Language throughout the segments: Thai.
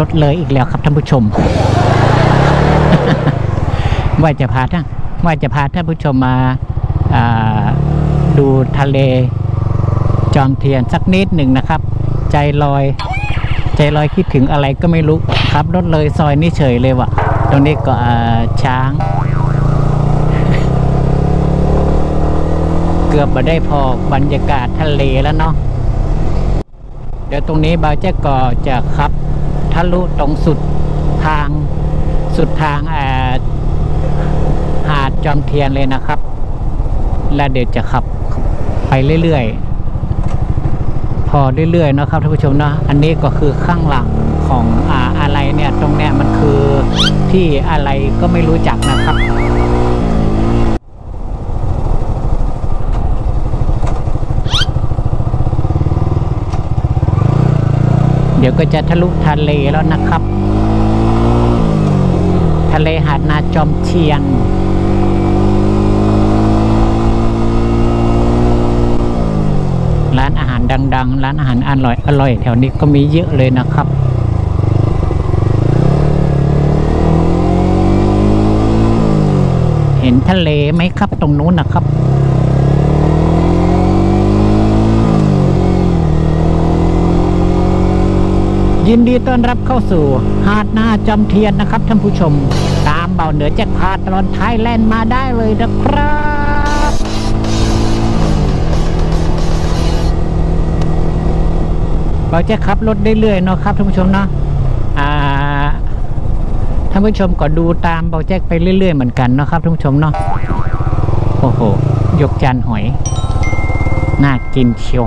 รถเลยอีกแล้วครับท่านผู้ชม ว่าจะพาท่านว่าจะพาท่านผู้ชมมาาดูทะเลจอมเทียนสักนิดหนึ่งนะครับ ใจลอย ใจลอยคิดถึงอะไรก็ไม่รู้ครับรถเลยซอยนี่เฉยเลยว่ะตรงนี้ก็ช้าง เกือบมาได้พอบรรยากาศทะเลแล้วเนาะเดี๋ยวตรงนี้บาเจ๊ก็จะขับ ลุตรงสุดทางสุดทางอ่าหาดจอมเทียนเลยนะครับ และเดี๋ยวจะขับไปเรื่อยๆ พอเรื่อยๆนะครับท่านผู้ชมนะอันนี้ก็คือข้างหลังของออะไรเนี่ยตรงเนี้ยมันคือที่อะไรก็ไม่รู้จักนะครับ เดี๋ยว ก็จะทะลุทะเลแล้วนะครับ ทะเลหาดนาจอมเทียน ร้านอาหารดัง ๆ ร้านอาหารอร่อยอร่อยแถวนี้ก็มีเยอะเลยนะครับเห็นทะเลไหมครับตรงนู้นนะครับ ยินดีต้อนรับเข้าสู่ หาดนาจอมเทียนนะครับท่านผู้ชม ตามเบาเหนือแจ็คพาตลอดไทยแลนด์มาได้เลยนะครับเราจะขับรถเรื่อยๆเนาะครับท่านผู้ชมเนาะท่านผู้ชมก็ดูตามเบาแจ็คไปเรื่อย ๆ เหมือนกันเนาะครับท่านผู้ชมเนาะโอ้โหยกจานหอย น่ากินเชียว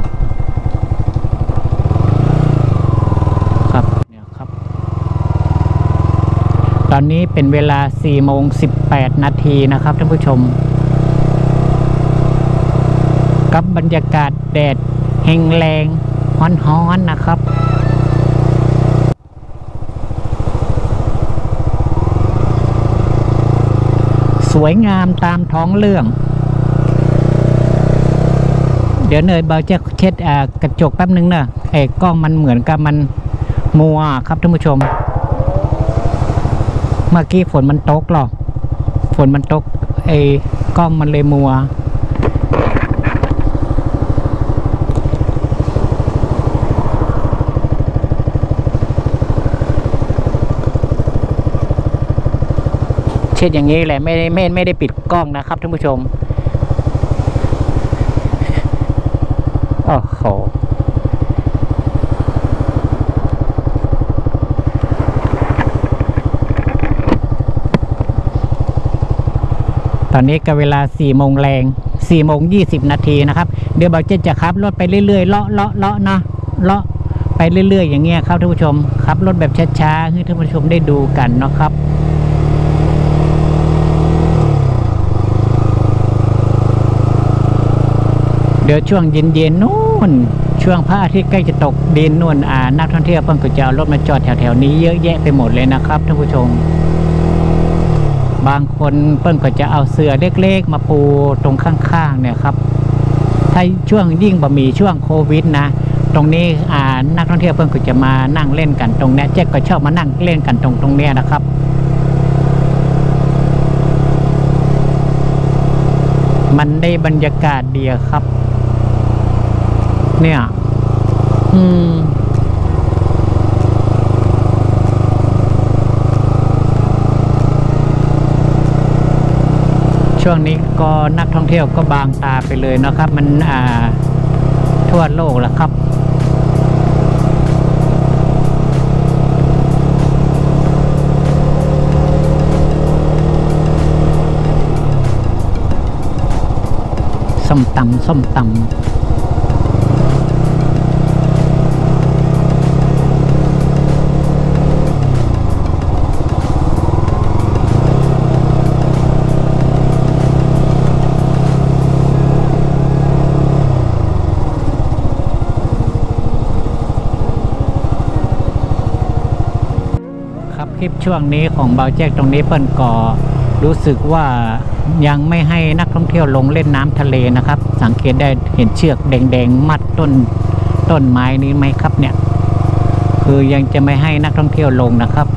ครับเนี่ยครับ ตอนนี้เป็นเวลา4โมง18 นาทีนะครับท่านผู้ชม กับบรรยากาศแดดแห้งแรงฮ้อนๆนะครับสวยงามตามท้องเรื่อง เดี๋ยวเนยเบาจะเช็ดกระจกแป๊บนึงเนอะไอ้กล้องมันเหมือนกับมันมัวครับท่านผู้ชม เมื่อกี้ฝนมันตกหรอฝนมันตกไอ้กล้องมันเลยมัว เช็ดอย่างนี้แหละไม่ได้ไม่ไม่ได้ปิดกล้องนะครับท่านผู้ชม โอ้โห ตอนนี้ก็เวลา4โมงแรง4โมง20นาทีนะครับ เดี๋ยวเบาเจนจะขับรถไปเรื่อยๆ เลาะเลาะเลาะนะเลาะไปเรื่อยๆ อย่างเงี้ยครับท่านผู้ชมขับรถแบบช้าๆให้ท่านผู้ชมได้ดูกันนะครับเดี๋ยวช่วงเย็นๆนู่น ช่วงพระอาทิตย์ใกล้จะตกดินนู่นอ่านักท่องเที่ยวเพิ่งก็จะเอารถมาจอดแถวๆนี้เยอะแยะไปหมดเลยนะครับท่านผู้ชม บางคนเปิ้นก็จะเอาเสือเล็กๆ มาปูตรงข้างๆเนี่ยครับถ้าช่วงยิ่งบะมีช่วงโควิดนะตรงนี้อ่านักท่องเที่ยวเพิ่นก็จะมานั่งเล่นกันตรงเนี้ยเจ๊ก็ชอบมานั่งเล่นกันตรงตรงเนี้ยนะครับ มันได้บรรยากาศเดียครับ เนี่ย อืม ช่วงนี้ก็นักท่องเที่ยวก็บางตาไปเลยนะครับ มันอ่าทั่วโลกแล้วครับส้มตำส้มตำ ช่วงนี้ของเบาแจ็คตรงนี้เปิ้นก่อรู้สึกว่ายังไม่ให้นักท่องเที่ยวลงเล่นน้ำทะเลนะครับ สังเกตได้เห็นเชือกแดงๆ มัดต้นต้นไม้นี้ไหมครับเนี่ย คือยังจะไม่ให้นักท่องเที่ยวลงนะครับ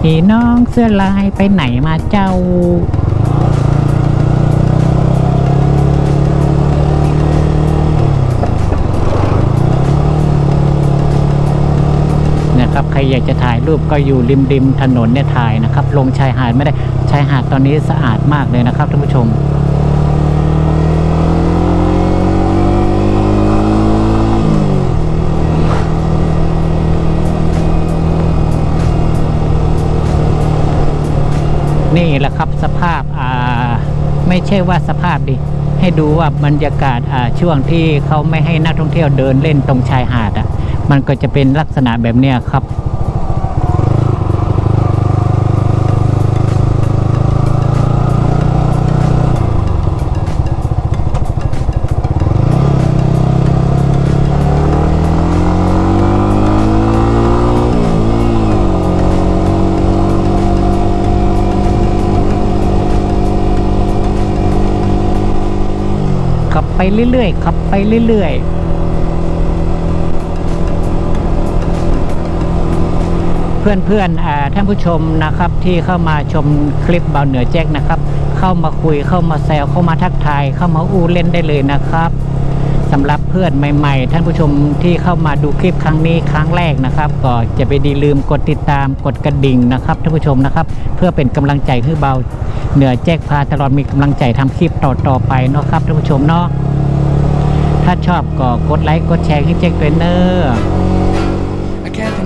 พี่น้องเสื้อลายไปไหนมาเจ้า นะครับใครอยากจะถ่ายรูปก็อยู่ริมริมถนนเนี่ยถ่ายนะครับ ลงชายหาดไม่ได้ชายหาดตอนนี้สะอาดมากเลยนะครับท่านผู้ชมนี่แหละครับสภาพอ่าไม่ใช่ว่าสภาพดิ ให้ดูว่าบรรยากาศอ่าช่วงที่เขาไม่ให้นักท่องเที่ยวเดินเล่นตรงชายหาดอะ มันก็จะเป็นลักษณะแบบเนี้ยครับขับ ไปเรื่อยๆขับไปเรื่อยๆ เพื่อนๆอ่าท่านผู้ชมนะครับที่เข้ามาชมคลิปเบาเหนือแจ็คนะครับ เข้ามาคุยเข้ามาแซวเข้ามาทักทาย เข้ามาอู้เล่นได้เลยนะครับสำหรับเพื่อนใหม่ ๆ ท่านผู้ชมที่เข้ามาดูคลิปครั้งนี้ครั้งแรกนะครับ ก็จะไปดีลืมกดติดตามกดกระดิ่งนะครับท่านผู้ชมนะครับ เพื่อเป็นกำลังใจให้เบาเหนือแจ็คพาตลอดมีกำลังใจทำคลิปต่อๆไปเนาะครับท่านผู้ชมเนาะถ้าชอบก็กดไลค์กดแชร์ให้แจ็คด้วยเนอะ I can't do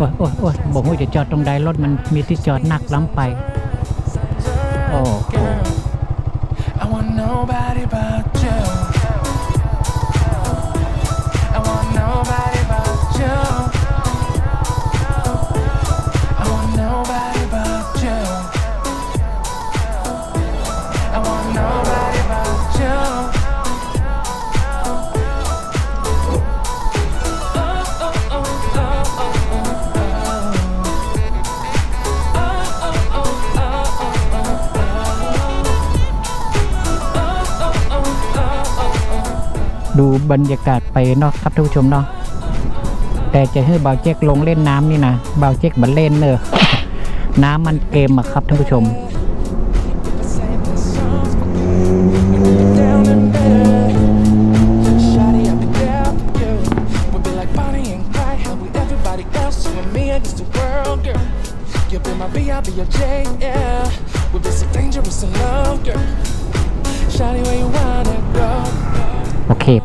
อ้ยโอ้ยโอ้ยบอกว่าจะจอดตรงใดรถมันมีที่จอดหนักล้ำไป โอ้โห บรรยากาศไปเนาะครับท่านผู้ชมเนาะแต่จะให้เบาเจ๊กลงเล่นน้ำนี่นะเบาเจ๊กมันเล่นเนอะน้ำมันเกมอะครับท่านผู้ชม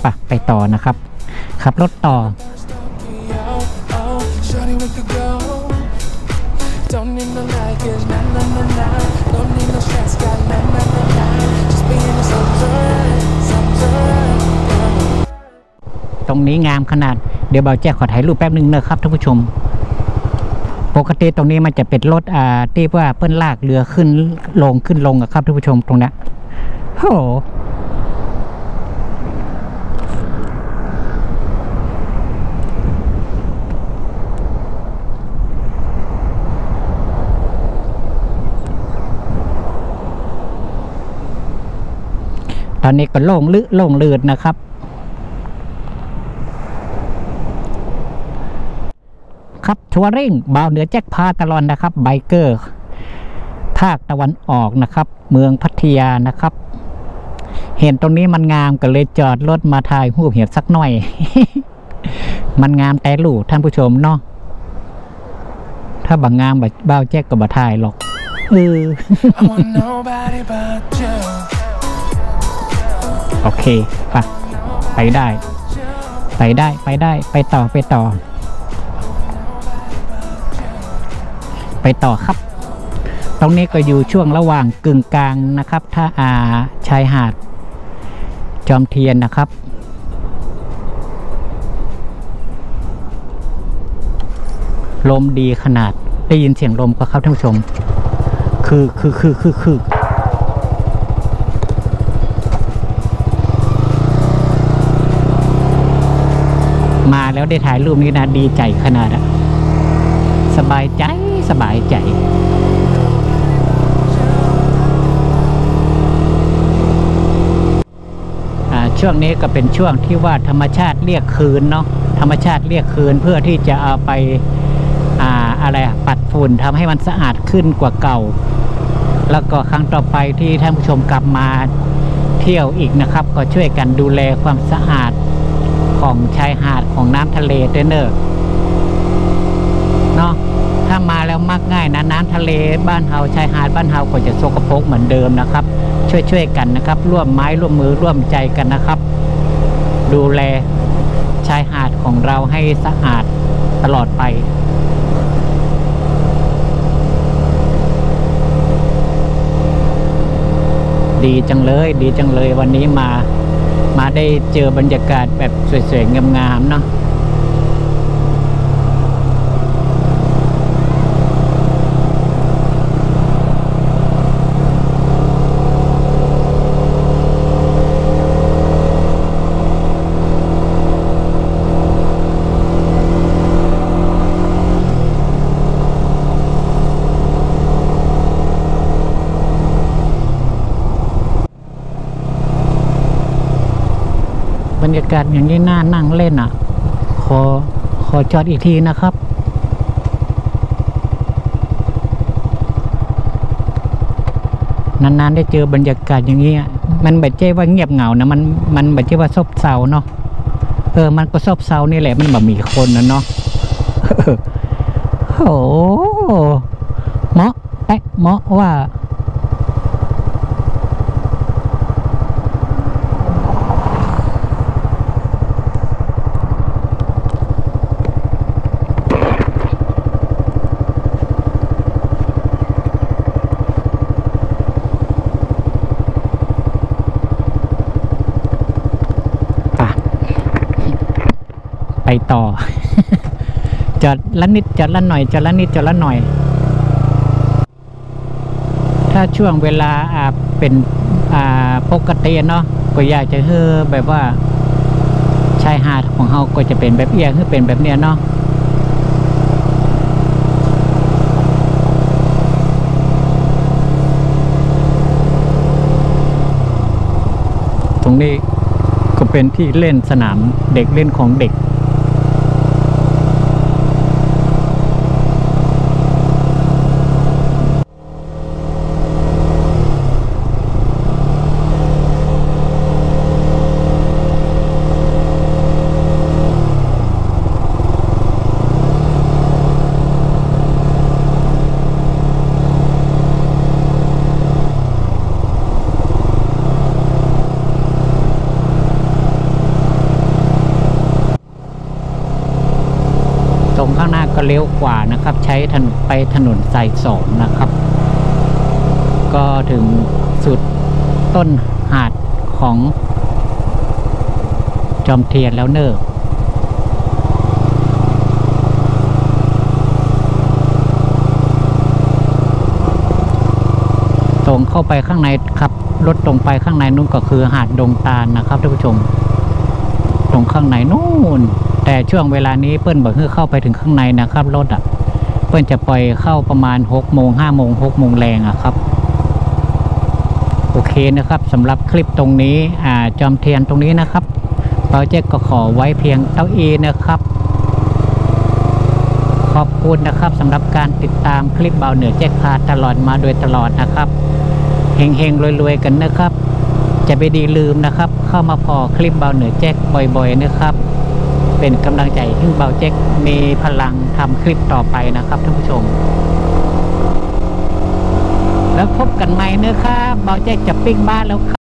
ปะไปต่อนะครับ ขับรถต่อ ตรงนี้งามขนาด เดี๋ยวเบาแจ๊ขอถ่ายรูปแป๊บหนึ่งนะครับท่านผู้ชมปกติตรงนี้มันจะเป็นรถอ่าที่ว่าเปิ้นลากเรือขึ้นลงขึ้นลงอะครับท่านผู้ชมตรงเนี้ยโอ้โห อนนี้ก็โล่งลึโล่งลืดนะครับ ครับทัวริงบ่าวเหนือแจ็คพาตลอดนะครับไบเกอร์ภาคตะวันออกนะครับ เมืองพัทยานะครับ เห็นตรงนี้มันงามก็เลยจอดรถมาถ่ายรูปเหียบสักหน่อย มันงามแต่ลูกท่านผู้ชมเนาะถ้าบางงามแบบบ้าวแจ็คก็บ่ถ่ายหรอกเออ โอเคไปไปได้ ไปได้ไปได้ ไปต่อไปต่อ ไปต่อครับ ตรงนี้ก็อยู่ช่วงระหว่างกึ่งกลางนะครับ ถ้าอาชายหาด จอมเทียนนะครับลมดีขนาดได้ยินเสียงลมก็ครับท่านผู้ชม คือคือคือคือคือ มาแล้วได้ถ่ายรูปนี้นะดีใจขนาดอะสบายใจสบายใจอ่าช่วงนี้ก็เป็นช่วงที่ว่าธรรมชาติเรียกคืนเนาะธรรมชาติเรียกคืนเพื่อที่จะเอาไปอ่าอะไรปัดฝุ่นทำให้มันสะอาดขึ้นกว่าเก่า แล้วก็ครั้งต่อไปที่ท่านผู้ชมกลับมาเที่ยวอีกนะครับ ก็ช่วยกันดูแลความสะอาด ของชายหาดของน้ำทะเลเด้เนอะเนาะถ้ามาแล้วมักง่ายนะน้ำทะเลบ้านเฮาชายหาดบ้านเฮาก็จะสกปรกเหมือนเดิมนะครับ ช่วยๆกันนะครับ ร่วมไม้ร่วมมือร่วมใจกันนะครับ ดูแลชายหาดของเราให้สะอาดตลอดไปดีจังเลย ดีจังเลยวันนี้มา มาได้เจอบรรยากาศแบบสวยๆงามๆเนาะาศอย่างนี้น่านั่งเล่นอะ ขอขอจอดอีกทีนะครับ นานๆได้เจอบรรยากาศอย่างนี้มันแบบเจ้ว่าเงียบเหงานะมันมันแบบเจ้ว่าซบเซาเนาะเออมันก็ซบเซานี่แหละมันแบบมีคนนะเนาะโอ้โหเหมาะแป๊ะเหมาะว่า ไปต่อ จอดละนิดจอดละหน่อยจอดละนิดจอดละหน่อย ถ้าช่วงเวลาเป็นปกติเนาะก็อยากจะเฮอแบบว่าชายหาดของเราก็จะเป็นแบบเอียงคือเป็นแบบเนี้ยเนาะตรงนี้ก็เป็นที่เล่นสนามเด็กเล่นของเด็ก ก็เลี้ยวขวานะครับ ใช้ถนนไปถนนสายสองนะครับ ก็ถึงสุดต้นหาดของจอมเทียนแล้วเนอะตรงเข้าไปข้างในครับรถตรงไปข้างในนู้นก็คือหาดดงตาลนะครับท่านผู้ชม ตรงข้างในนู่น แต่ช่วงเวลานี้เปิ้ลบอกให้เข้าไปถึงข้างในนะครับรถอะเปิ้ลจะปล่อยเข้าประมาณ6โมง5โมง6โมงแรงอะครับ โอเคนะครับสำหรับคลิปตรงนี้อ่าจอมเทียนตรงนี้นะครับเปาเจ๊กก็ขอไว้เพียงเต้าอีนะครับ ขอบคุณนะครับสำหรับการติดตามคลิปเบาเหนือแจ็คพาตลอดมาโดยตลอดนะครับเฮงๆรวยๆกันนะครับ จะไปดีลืมนะครับ เข้ามาพอคลิปเบาเหนือแจ็คบ่อยๆนะครับ เป็นกำลังใจให้เบาเจ็กมีพลังทำคลิปต่อไปนะครับท่านผู้ชม แล้วพบกันใหม่นะครับเบาเจ็กจะปิ้งบ้านแล้วครับ